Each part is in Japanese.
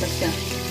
pa siya luto.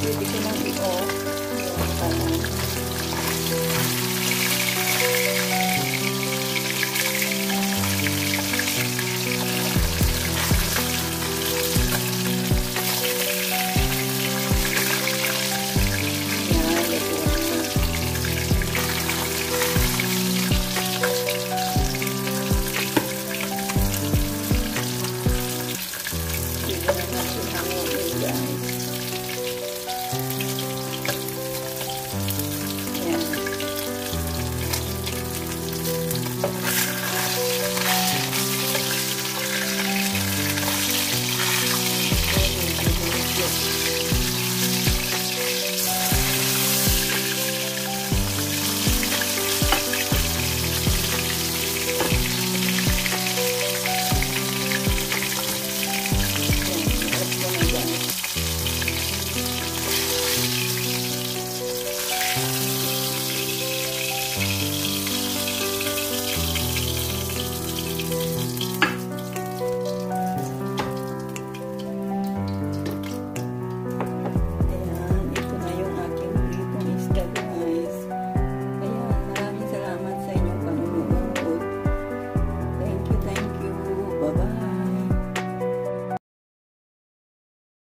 Pwede ko nang i-off.